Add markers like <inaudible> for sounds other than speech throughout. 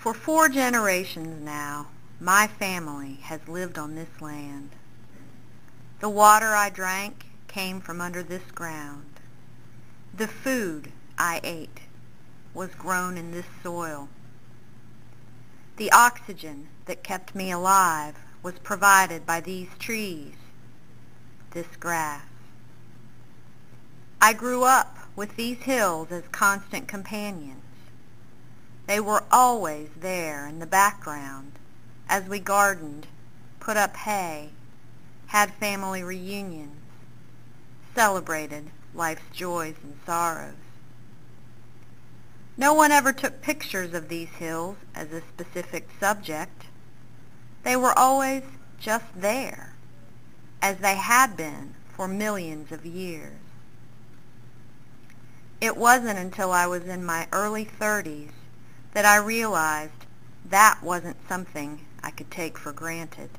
For four generations now, my family has lived on this land. The water I drank came from under this ground. The food I ate was grown in this soil. The oxygen that kept me alive was provided by these trees, this grass. I grew up with these hills as constant companions. They were always there in the background as we gardened, put up hay, had family reunions, celebrated life's joys and sorrows. No one ever took pictures of these hills as a specific subject. They were always just there, as they had been for millions of years. It wasn't until I was in my early 30s that I realized that wasn't something I could take for granted.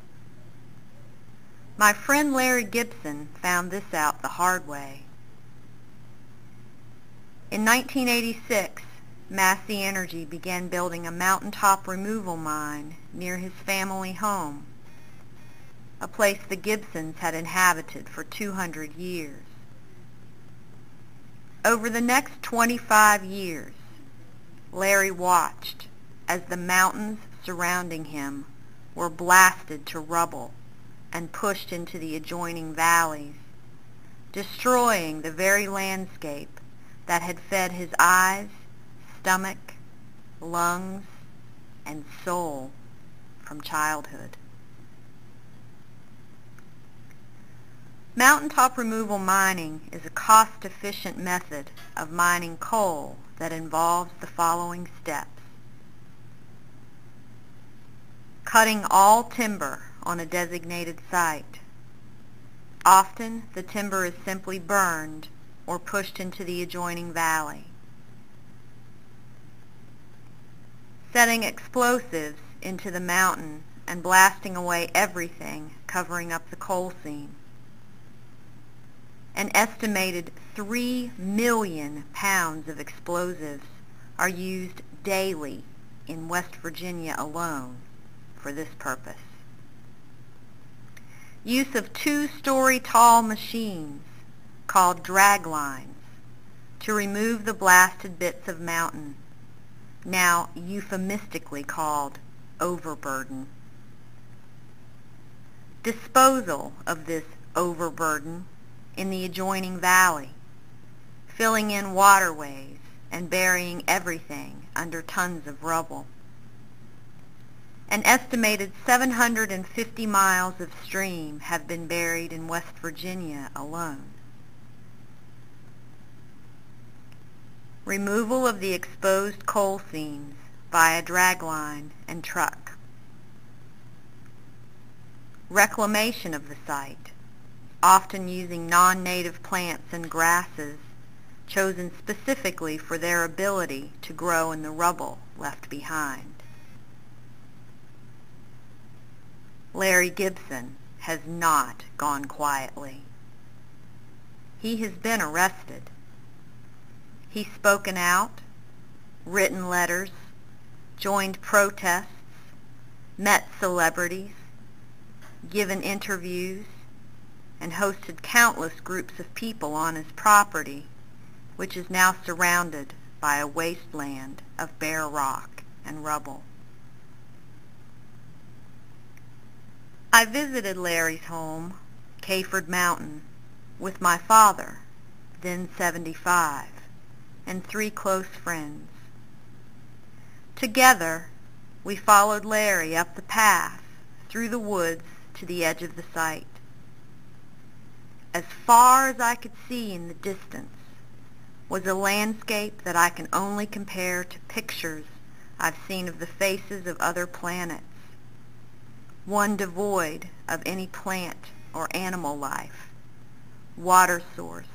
My friend Larry Gibson found this out the hard way. In 1986, Massey Energy began building a mountaintop removal mine near his family home, a place the Gibsons had inhabited for 200 years. Over the next 25 years, Larry watched as the mountains surrounding him were blasted to rubble and pushed into the adjoining valleys, destroying the very landscape that had fed his eyes, stomach, lungs, and soul from childhood. Mountaintop removal mining is a cost-efficient method of mining coal that involves the following steps. Cutting all timber on a designated site. Often the timber is simply burned or pushed into the adjoining valley. Setting explosives into the mountain and blasting away everything covering up the coal seam an estimated 3 million pounds of explosives are used daily in West Virginia alone for this purpose. Use of two-story tall machines called drag lines to remove the blasted bits of mountain, now euphemistically called overburden. Disposal of this overburden in the adjoining valley, filling in waterways and burying everything under tons of rubble. An estimated 750 miles of stream have been buried in West Virginia alone. Removal of the exposed coal seams via dragline and truck. Reclamation of the site often using non-native plants and grasses chosen specifically for their ability to grow in the rubble left behind. Larry Gibson has not gone quietly. He has been arrested. He's spoken out, written letters, joined protests, met celebrities, given interviews, and hosted countless groups of people on his property, which is now surrounded by a wasteland of bare rock and rubble. I visited Larry's home, Kayford Mountain, with my father, then 75, and three close friends. Together, we followed Larry up the path through the woods to the edge of the site as far as I could see in the distance, was a landscape that I can only compare to pictures I've seen of the faces of other planets, one devoid of any plant or animal life, water source,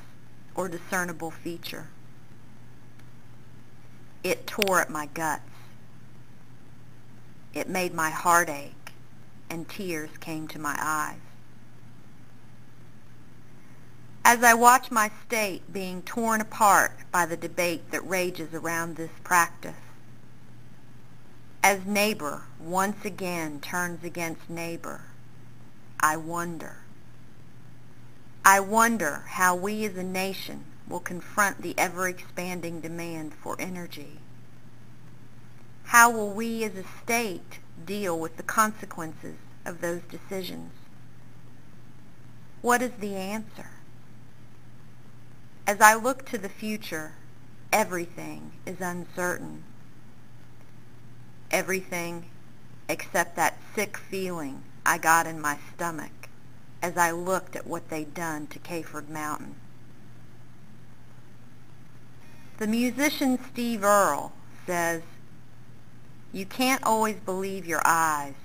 or discernible feature. It tore at my guts. It made my heart ache, and tears came to my eyes. As I watch my state being torn apart by the debate that rages around this practice. As neighbor once again turns against neighbor, I wonder. I wonder how we as a nation will confront the ever-expanding demand for energy. How will we as a state deal with the consequences of those decisions? What is the answer? As I look to the future, everything is uncertain. Everything except that sick feeling I got in my stomach as I looked at what they'd done to Kayford Mountain. The musician Steve Earle says, you can't always believe your eyes.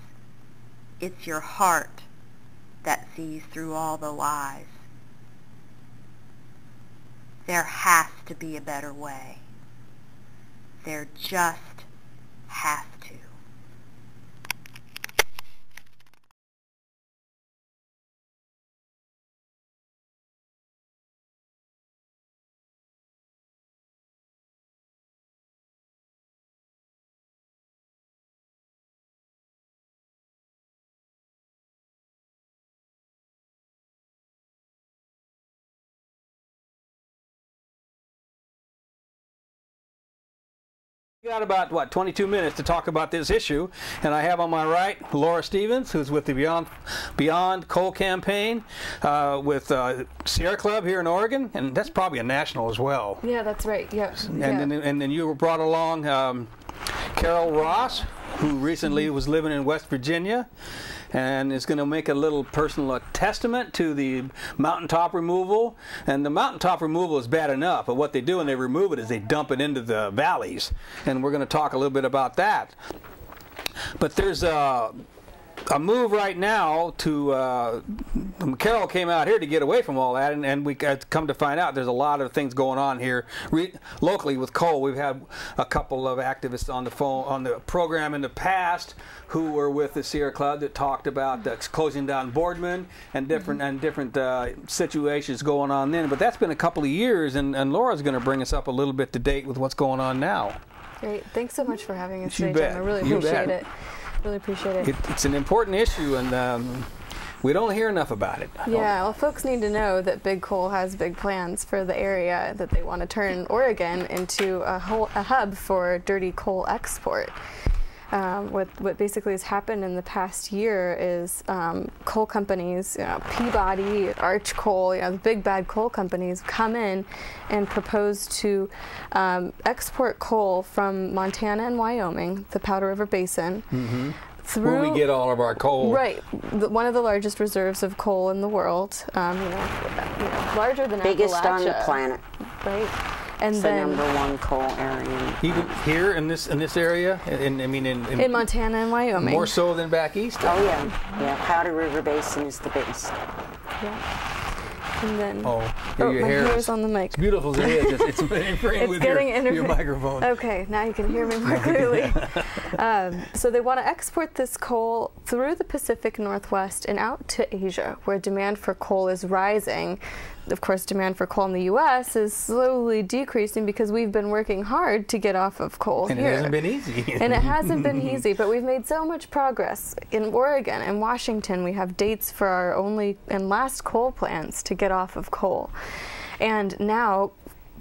It's your heart that sees through all the lies. There has to be a better way. There just has got about what 22 minutes to talk about this issue, and I have on my right Laura Stevens, who's with the Beyond Beyond Coal campaign uh, with uh, Sierra Club here in Oregon, and that's probably a national as well. Yeah, that's right. Yeah. And yeah. then and then you were brought along um, Carol Ross, who recently was living in West Virginia, and is going to make a little personal testament to the mountaintop removal. And the mountaintop removal is bad enough, but what they do when they remove it is they dump it into the valleys, and we're going to talk a little bit about that. But there's a a move right now to uh, Carol came out here to get away from all that, and, and we come to find out there's a lot of things going on here Re locally with coal. We've had a couple of activists on the phone on the program in the past who were with the Sierra Club that talked about the closing down Boardman and different mm -hmm. and different uh, situations going on then. But that's been a couple of years, and, and Laura's going to bring us up a little bit to date with what's going on now. Great, thanks so much for having us you today, bet. John. I really you appreciate bet. it. Really appreciate it. it. It's an important issue, and um, we don't hear enough about it. Yeah, well, folks need to know that Big Coal has big plans for the area, that they want to turn Oregon into a, whole, a hub for dirty coal export. Um, what, what basically has happened in the past year is um, coal companies, you know, Peabody, Arch Coal, you know, the big bad coal companies come in and propose to um, export coal from Montana and Wyoming, the Powder River Basin, mm -hmm. Through, Where we get all of our coal. Right. The, one of the largest reserves of coal in the world. Um, you know, you know, larger than Biggest Appalachia. on the planet. Right and it's then the number one coal area. Even here in this in this area, in, I mean in, in, in Montana and Wyoming. More so than back east. Oh yeah, yeah. Powder River Basin is the biggest. Yeah. And then oh, oh your my hair hair is on the mic. It's beautiful as it is. It's, it's, <laughs> it's with getting your, your microphone. Okay, now you can hear me more clearly. Um, so they want to export this coal through the Pacific Northwest and out to Asia, where demand for coal is rising of course, demand for coal in the U.S. is slowly decreasing because we've been working hard to get off of coal and here. it hasn't been easy. and it hasn't been easy, but we've made so much progress. In Oregon and Washington, we have dates for our only and last coal plants to get off of coal. And now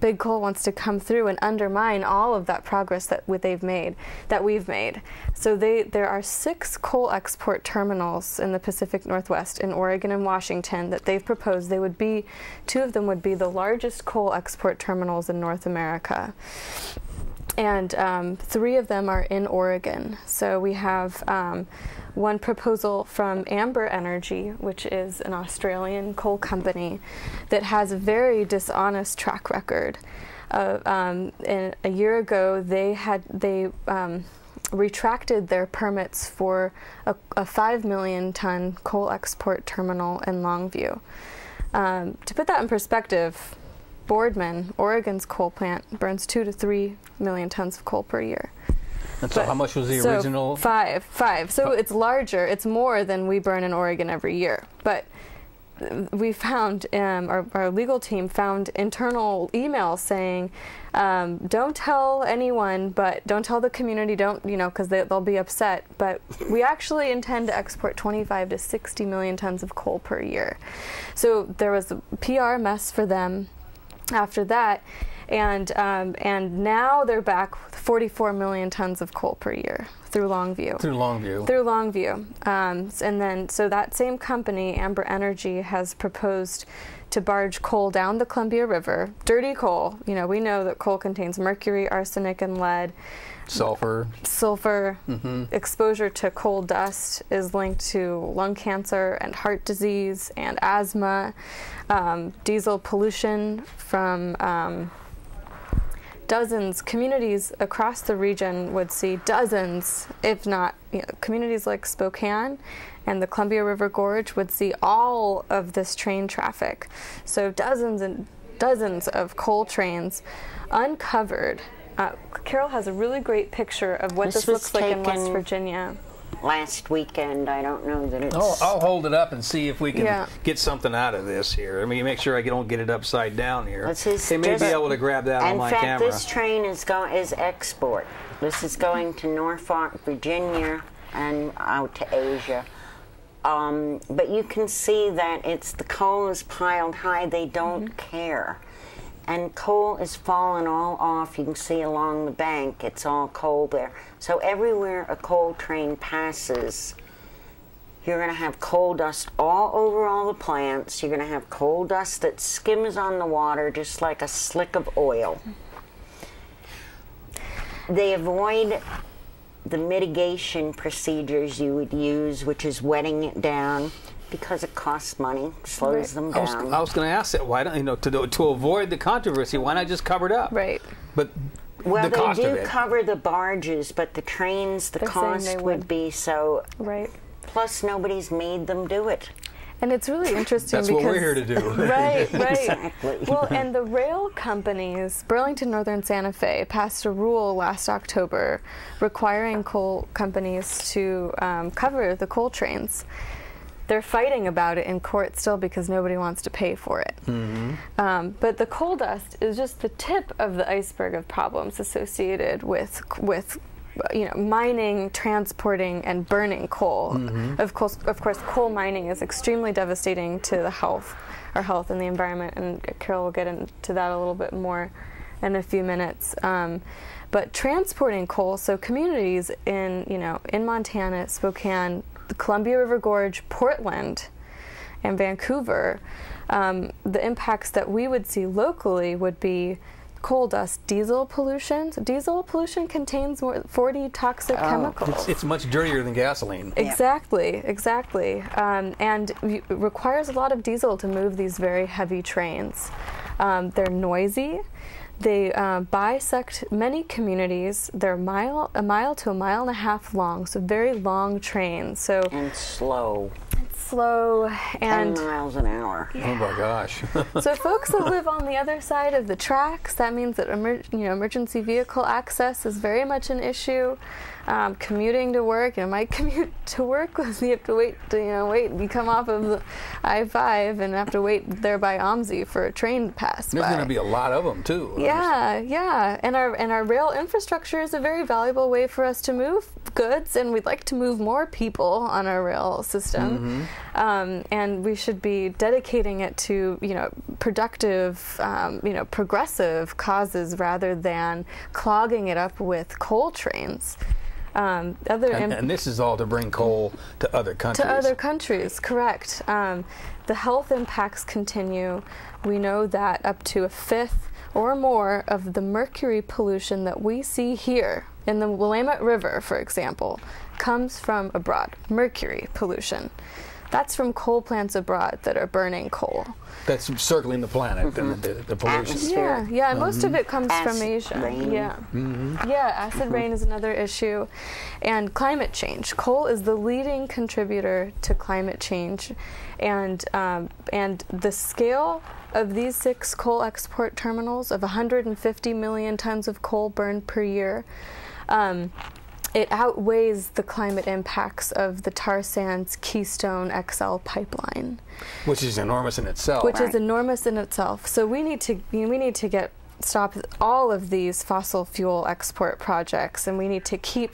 Big Coal wants to come through and undermine all of that progress that they've made, that we've made. So they, there are six coal export terminals in the Pacific Northwest, in Oregon and Washington, that they've proposed. They would be, two of them would be the largest coal export terminals in North America and um, three of them are in Oregon. So we have um, one proposal from Ambre Energy, which is an Australian coal company that has a very dishonest track record. Uh, um, a year ago, they had they um, retracted their permits for a, a, five million ton coal export terminal in Longview. Um, to put that in perspective, Boardman, Oregon's coal plant, burns two to three million tons of coal per year. And so, how much was the so original? Five, five. So it's larger. It's more than we burn in Oregon every year. But we found um, our, our legal team found internal emails saying, um, "Don't tell anyone, but don't tell the community. Don't you know because they, they'll be upset." But we actually intend to export 25 to 60 million tons of coal per year. So there was a PR mess for them after that and um, and now they're back with 44 million tons of coal per year through Longview. Through Longview. Through Longview, um, and then so that same company, Ambre Energy, has proposed to barge coal down the Columbia River, dirty coal. You know, we know that coal contains mercury, arsenic, and lead. Sulfur. Sulfur. Mm-hmm. Exposure to coal dust is linked to lung cancer and heart disease and asthma. Um, diesel pollution from um, dozens, communities across the region would see dozens, if not you know, communities like Spokane and the Columbia River Gorge would see all of this train traffic. So dozens and dozens of coal trains uncovered. Uh, Carol has a really great picture of what This this, looks like in West Virginia. Last weekend, I don't know that it's. Oh, I'll hold it up and see if we can Yeah. get something out of this here. I mean, make sure I don't get it upside down here. This is they may just- be able to grab that on In my fact, camera. this train is going is export. This is going to Norfolk, Virginia, and out to Asia. Um, but you can see that it's the coal is piled high. They don't Mm-hmm. care, and coal is falling all off. You can see along the bank. It's all coal there. So everywhere a coal train passes, you're going to have coal dust all over all the plants. You're going to have coal dust that skims on the water just like a slick of oil. They avoid the mitigation procedures you would use, which is wetting it down, because it costs money, slows Right. them I was, down. I was going to ask that. Why don't you know to to avoid the controversy? Why not just cover it up? Right. But well, the they cost do of it. cover the barges, but the trains, the They're cost would would. be so. Right. Plus, nobody's made them do it. And it's really <laughs> interesting That's because what we're here to do. <laughs> <laughs> right, right. Exactly. Well, and the rail companies, Burlington Northern Santa Fe, passed a rule last October requiring coal companies to um, cover the coal trains. They're fighting about it in court still because nobody wants to pay for it. Um, but the coal dust is just the tip of the iceberg of problems associated with with you know mining, transporting, and burning coal. Of course, of course, coal mining is extremely devastating to the health, our health, and the environment. And Carol will get into that a little bit more in a few minutes. Um, but transporting coal, so communities in you know in Montana, Spokane, the Columbia River Gorge, Portland, and Vancouver, um, the impacts that we would see locally would be coal dust, diesel pollution. So diesel pollution contains more 40 toxic chemicals. It's, it's much dirtier than gasoline. Exactly, exactly. Um, and it requires a lot of diesel to move these very heavy trains. Um, they're noisy. They uh, bisect many communities. They're mile, a mile to a mile and a half long, so very long trains. So and slow. It's slow 10 and miles an hour. Oh my gosh. so folks that <laughs> live on the other side of the tracks, that means that emer- you know emergency vehicle access is very much an issue. Um, commuting to work, and my <laughs> commute to work was you have to wait, to, you know, wait. You come off of the I-5 and have to wait there by OMSI for a train to pass There's going to be a lot of them too. Yeah, yeah, and our and our rail infrastructure is a very valuable way for us to move goods, and we'd like to move more people on our rail system, um, and we should be dedicating it to you know productive, um, you know progressive causes rather than clogging it up with coal trains. Um, other And, and this is all to bring coal to other countries. to other countries, correct. Um, the health impacts continue. We know that up to a fifth or more of the mercury pollution that we see here in the Willamette River, for example, comes from abroad. Mercury pollution. That's from coal plants abroad that are burning coal. That's circling the planet and the, the pollution. Atmosphere. Yeah, yeah, and most of it comes from Asia. rain. Yeah. Yeah, acid rain is another issue. And climate change. Coal is the leading contributor to climate change. And, um, and the scale of these six coal export terminals of 150 million tons of coal burned per year. Um, it outweighs the climate impacts of the tar sands Keystone XL pipeline, which is enormous in itself. which Right. is enormous in itself. So we need to we need to get stop all of these fossil fuel export projects, and we need to keep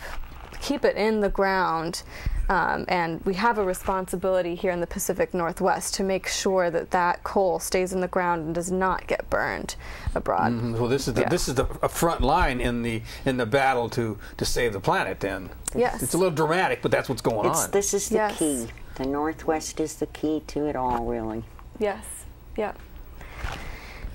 keep it in the ground. Um, and we have a responsibility here in the Pacific Northwest to make sure that that coal stays in the ground and does not get burned abroad. Mhm. Well, this is the, Yeah. this is the a front line in the in the battle to to save the planet. Then Yes. it's a little dramatic, but that's what's going It's on. this is the Yes. key. The Northwest is the key to it all, really. Yes. Yeah.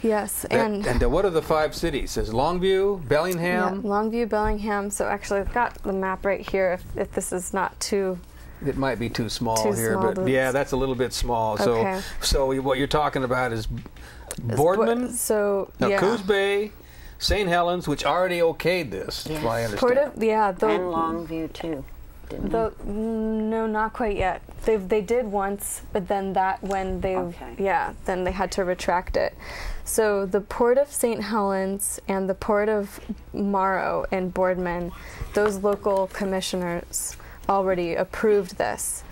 Yes. That- And, and uh, what are the five cities? Is Longview, yeah, Bellingham. Longview, Bellingham. So actually, I've got the map right here. If, if this is not too It might be too small Too here, small, but but yeah, that's a little bit small. Okay. So, so what you're talking about is Bo- Boardman, So now yeah. Coos Bay, St. Helens, which already okayed this. That's what I understand. Port of yeah. The, and Longview too. Didn't The mm, no, not quite yet. They they did once, but then that when they Okay. yeah, then they had to retract it. So the port of St. Helens and the port of Morrow and Boardman, those local commissioners already approved this.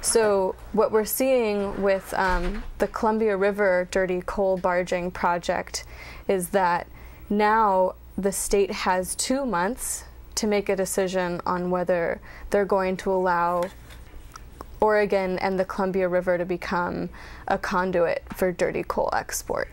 So what we're seeing with um, the Columbia River dirty coal barging project is that now the state has two months to make a decision on whether they're going to allow Oregon and the Columbia River to become a conduit for dirty coal export.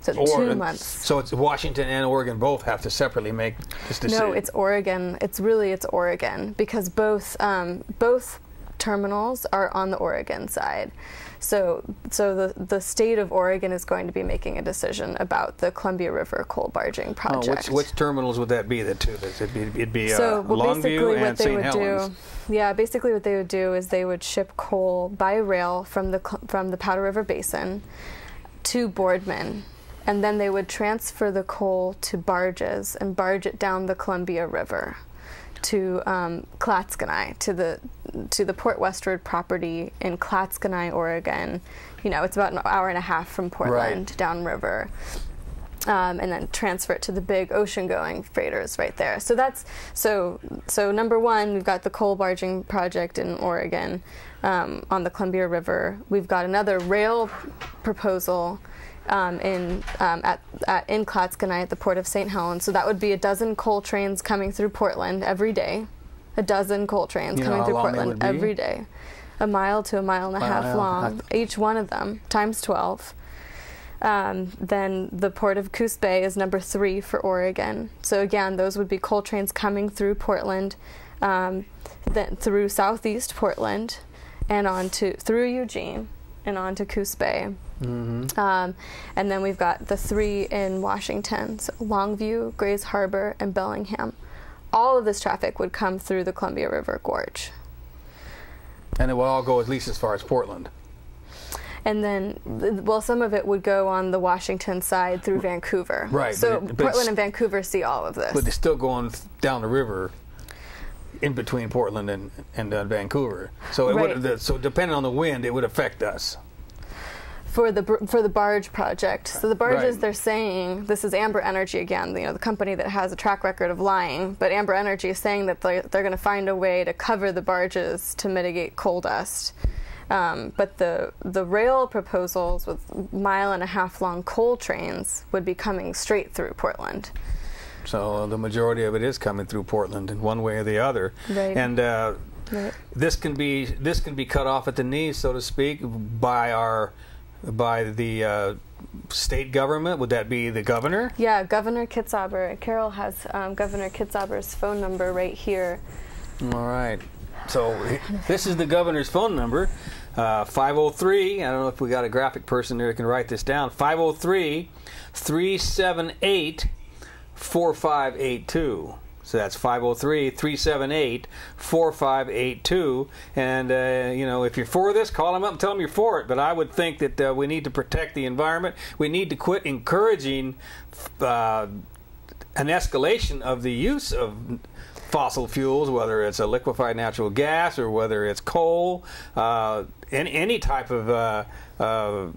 So Or- two months. So it's Washington and Oregon both have to separately make this decision. No, it's Oregon. It's really it's Oregon because both um, both terminals are on the Oregon side. So so the the state of Oregon is going to be making a decision about the Columbia River coal barging Oh, project. which, which terminals would that be? The two? It'd be, it'd be uh, so well, basically Longview what and they St. would Helens. do, yeah, basically what they would do is they would ship coal by rail from the from the Powder River Basin to Boardman, and then they would transfer the coal to barges and barge it down the Columbia River to um, Clatskanie, to the to the Port Westward property in Clatskanie, Oregon. You know, it's about an hour and a half from Portland downriver um, and then transfer it to the big ocean-going freighters right there. So that's so. So number one, we've got the coal barging project in Oregon um, on the Columbia River. We've got another rail proposal um, in um, at, at in Clatskanie at the port of St. Helens. So that would be a dozen coal trains coming through Portland every day. A dozen coal trains You coming through Portland every day. A mile to a mile and a half long, each one of them, times 12. Um, then the port of Coos Bay is number three for Oregon. So again, those would be coal trains coming through Portland, um, then through southeast Portland, and on to through Eugene and on to Coos Bay. Um, and then we've got the three in Washington, so Longview, Grays Harbor, and Bellingham. All of this traffic would come through the Columbia River Gorge. And it will all go at least as far as Portland. And then well some of it would go on the washington side through vancouver Right, so it- portland and vancouver see all of this But they're still going down the river in between Portland and, and uh, Vancouver. So it Right. would so depending on the wind, it would affect us. for the for the barge project so the barges Right. they're saying this is ambre energy again you know the company that has a track record of lying but ambre energy is saying that they're, they're going to find a way to cover the barges to mitigate coal dust um, but the the rail proposals with mile and a half long coal trains would be coming straight through portland So the majority of it is coming through Portland in one way or the other. Right. And uh, Right. this can be this can be cut off at the knees, so to speak, by our by the uh, state government. Would that be the governor? Yeah, Governor Kitzhaber. Carol has um, Governor Kitzhaber's phone number right here. All right. So this is the governor's phone number, uh, 503. I don't know if we got a graphic person there who can write this down. 503 378 4582. So that's 503 378 4582. And, uh, you know, if you're for this, call them up and tell them you're for it. But I would think that uh, we need to protect the environment. We need to quit encouraging uh, an escalation of the use of fossil fuels, whether it's a liquefied natural gas or whether it's coal, uh, any, any type of uh, uh,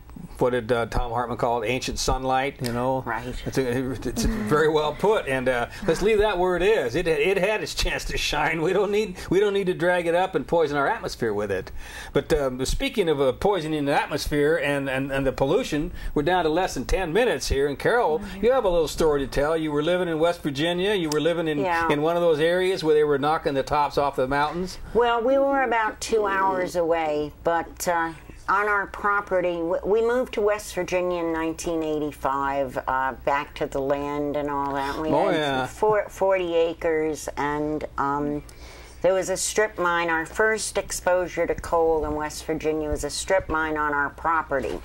what did uh, Thom Hartmann call it? Ancient sunlight. You know, Right. It's, a, it's very well put. And uh, let's leave that where it is. It it had its chance to shine. We don't need we don't need to drag it up and poison our atmosphere with it. But um, speaking of uh, poisoning the atmosphere and, and and the pollution, we're down to less than ten minutes here. And Carol, you have a little story to tell. You were living in West Virginia. You were living in Yeah. in one of those areas where they were knocking the tops off the mountains. Well, we were about two hours away, but uh, on our property, we moved to West Virginia in 1985, uh, back to the land and all that. We Oh, had yeah. four, 40 acres, and um, there was a strip mine. Our first exposure to coal in West Virginia was a strip mine on our property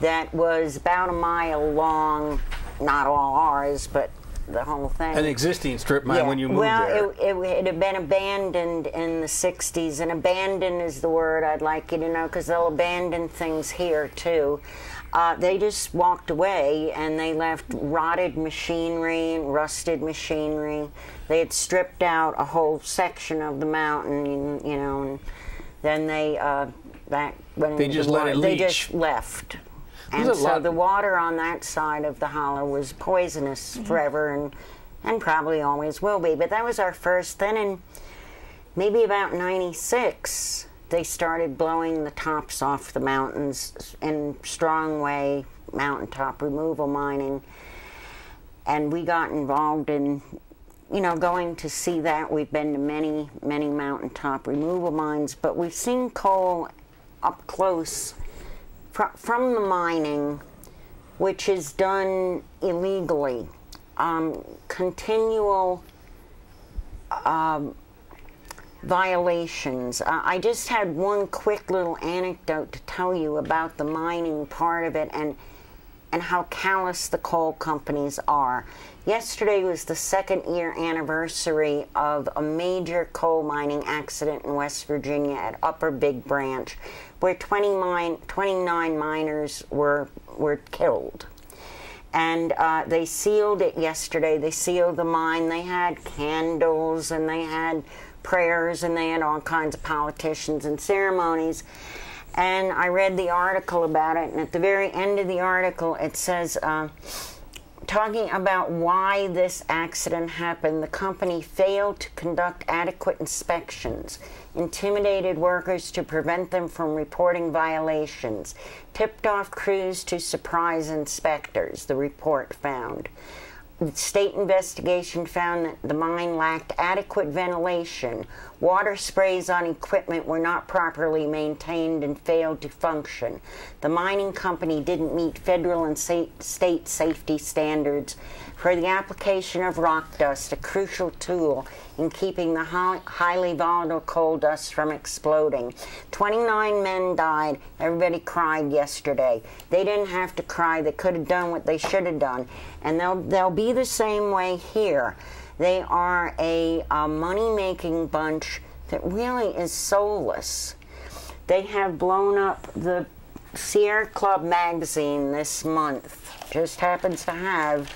that was about a mile long, not all ours, but the whole thing. An existing strip mine Yeah. when you moved well, there. It, it, it had been abandoned in the 60s, and abandoned is the word I'd like you to know because they'll abandon things here too. Uh, they just walked away and they left rotted machinery and rusted machinery. They had stripped out a whole section of the mountain, you, know, and then they uh, that went They just let it They just left. And so the water on that side of the hollow was poisonous forever and and probably always will be. But that was our first. Then in maybe about 96, they started blowing the tops off the mountains in strong way, mountaintop removal mining. And we got involved in, you know, going to see that. We've been to many, many mountaintop removal mines, but we've seen coal up close fr- from the mining, which is done illegally. Um, continual um, violations. Uh, I just had one quick little anecdote to tell you about the mining part of it and and how callous the coal companies are. Yesterday was the second year anniversary of a major coal mining accident in West Virginia at Upper Big Branch, where 20 mine, 29 miners were were killed and uh, they sealed it yesterday. They sealed the mine. They had candles and they had prayers and they had all kinds of politicians and ceremonies. And I read the article about it, and at the very end of the article, it says. Uh, talking about why this accident happened, the company failed to conduct adequate inspections, intimidated workers to prevent them from reporting violations, tipped off crews to surprise inspectors, the report found. The state investigation found that the mine lacked adequate ventilation. Water sprays on equipment were not properly maintained and failed to function. The mining company didn't meet federal and state safety standards for the application of rock dust, a crucial tool in keeping the hi- highly volatile coal dust from exploding. 29 men died. Everybody cried yesterday. They didn't have to cry. They could have done what they should have done. And they'll, they'll be the same way here. They are a, a money making bunch that really is soulless. They have blown up the Sierra Club magazine this month, just happens to have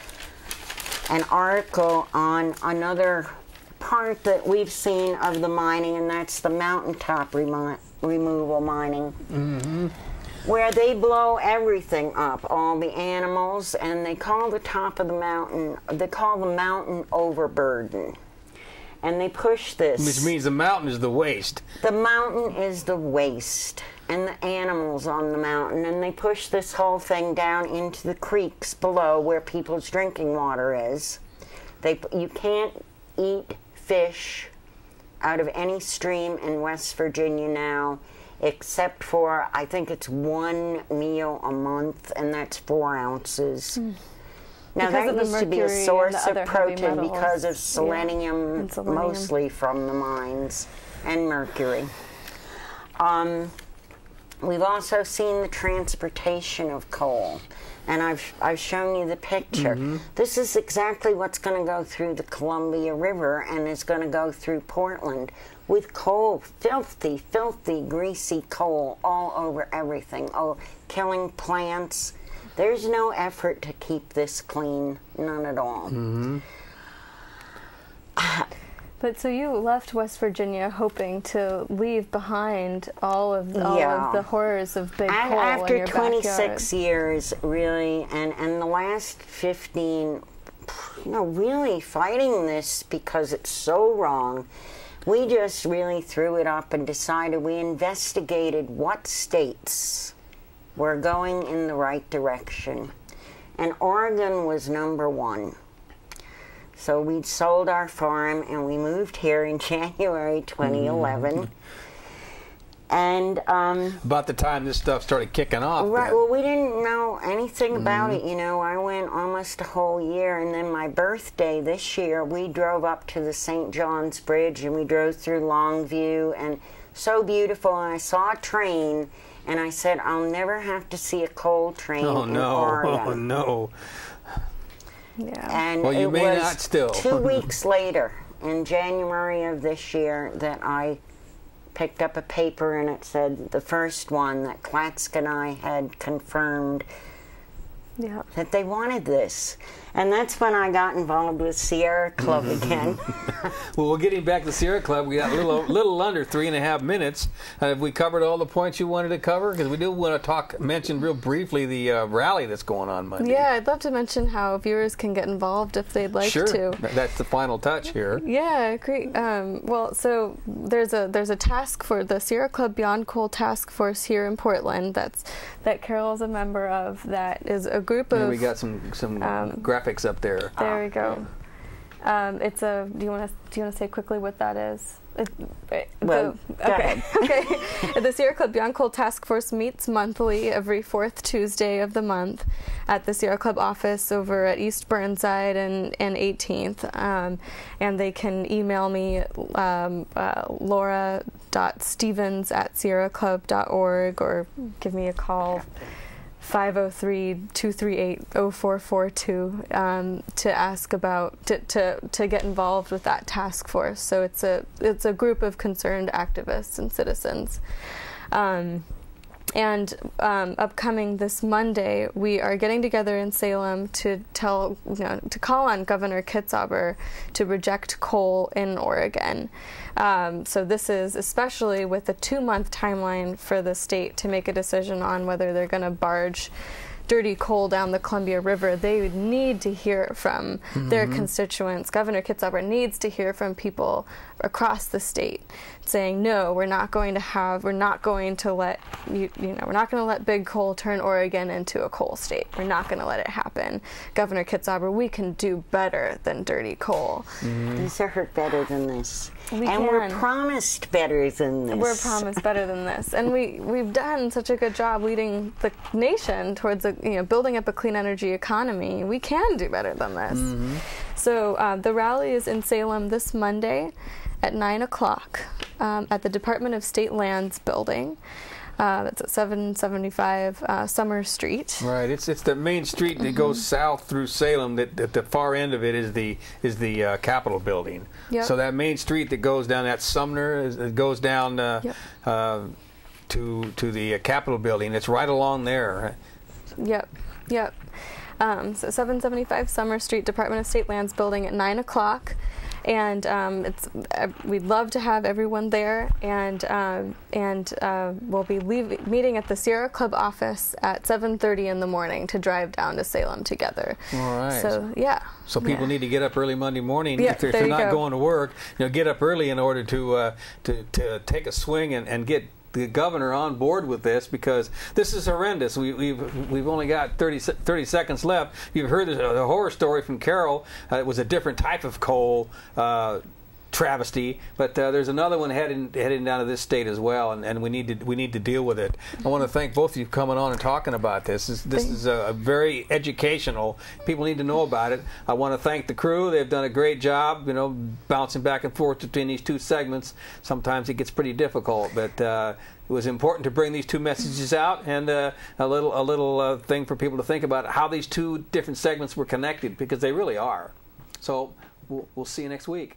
an article on another part that we've seen of the mining, and that's the mountaintop remo- removal mining. Mm-hmm. Where they blow everything up, all the animals, and they call the top of the mountain, they call the mountain overburden. And they push this. Which means the mountain is the waste. The mountain is the waste and the animals on the mountain, and they push this whole thing down into the creeks below where people's drinking water is. They, you can't eat fish out of any stream in West Virginia now, except for I think it's one meal a month, and that's four ounces. Now Hmm. Because that used to be a source of protein because of selenium, and selenium. mostly from the mines, and mercury. Um, we've also seen the transportation of coal, and I've I've shown you the picture. Mm-hmm. This is exactly what's going to go through the Columbia River and is going to go through Portland with coal, filthy, filthy, greasy coal all over everything. Oh, killing plants. There's no effort to keep this clean, none at all. Mm-hmm. <sighs> But so you left West Virginia hoping to leave behind all of the, all Yeah. of the horrors of big And coal after your 26 backyard. years, really, and, and the last 15, you know, really fighting this because it's so wrong, we just really threw it up and decided we investigated what states were going in the right direction. And Oregon was number one. So we'd sold our farm and we moved here in <laughs> January 2011. And um, About the time this stuff started kicking off. Right. then. Well, we didn't know anything about it. You know, I went almost a whole year, and then my birthday this year, we drove up to the St. John's Bridge, and we drove through Longview, and so beautiful. And I saw a train, and I said, "I'll never have to see a coal train oh no! <laughs> Oregon." Oh no! Yeah. And Well, you it may was not still. two <laughs> weeks later, in January of this year, that I picked up a paper and it said the first one that Clatskanie had confirmed yeah. that they wanted this. And that's when I got involved with Sierra Club <laughs> again. <laughs> Well, we're getting back to Sierra Club. We got a little, <laughs> little under three and a half minutes. Uh, have we covered all the points you wanted to cover? Because we do want to talk, mention real briefly the uh, rally that's going on Monday. Yeah, I'd love to mention how viewers can get involved if they'd like sure. to. Th- That's the final touch here. Yeah, great. Um, well, so there's a there's a task for the Sierra Club Beyond Coal Task Force here in Portland. That's that Carol is a member of. That is a group of. And we got some some um, graphics up there. There we go. Um, it's a. Do you want to do you want to say quickly what that is? It, it- Well, the, okay. <laughs> okay. <laughs> The Sierra Club Beyond Coal Task Force meets monthly every fourth Tuesday of the month at the Sierra Club office over at East Burnside and, and 18th. Um, and they can email me um, uh, laura.stevens at sierraclub.org or give me a call 503-238-0442 um, to ask about to, to to get involved with that task force. So it's a it's a group of concerned activists and citizens. Um, and um, upcoming this Monday, we are getting together in Salem to tell, you know, to call on Governor Kitzhaber to reject coal in Oregon. Um, so this is especially with a two-month timeline for the state to make a decision on whether they're going to barge dirty coal down the Columbia River, they need to hear from their constituents. Governor Kitzhaber needs to hear from people across the state saying, no, we're not going to have, we're not going to let, you, you know, we're not going to let big coal turn Oregon into a coal state. We're not going to let it happen. Governor Kitzhaber, we can do better than dirty coal. These are hurt better than this. We and we're promised better than this. We're promised better than this, and we we've done such a good job leading the nation towards a you know building up a clean energy economy. We can do better than this. So uh, the rally is in Salem this Monday at nine o'clock um, at the Department of State Lands building. Uh, that's at 775 uh, Summer Street. Right, it's it's the main street that goes south through Salem. That at the far end of it is the is the uh, Capitol building. Yep. So that main street that goes down that Summer is, it goes down uh, Yep. uh, to to the uh, Capitol building. It's right along there. Yep, yep. Um, so 775 Summer Street, Department of State Lands Building at 9 o'clock. And um, it's, uh, we'd love to have everyone there. And, um, and uh, we'll be leave, meeting at the Sierra Club office at 7.30 in the morning to drive down to Salem together. All right. So, yeah. So people yeah. need to get up early Monday morning Yeah, if they're, if they're not go. going to work. You know, get up early in order to uh, to to take a swing and, and get the governor on board with this because this is horrendous. We, we've we've only got 30, 30 seconds left. You've heard the, the horror story from Carol. Uh, it was a different type of coal. Uh, travesty but uh, there's another one heading heading down to this state as well and, and we need to we need to deal with it. I want to thank both of you for coming on and talking about this. This, this is a, a very educational people need to know about it. I want to thank the crew they've done a great job you know bouncing back and forth between these two segments. Sometimes it gets pretty difficult but uh, it was important to bring these two messages out and uh, a little a little uh, thing for people to think about how these two different segments were connected because they really are. So we'll, we'll see you next week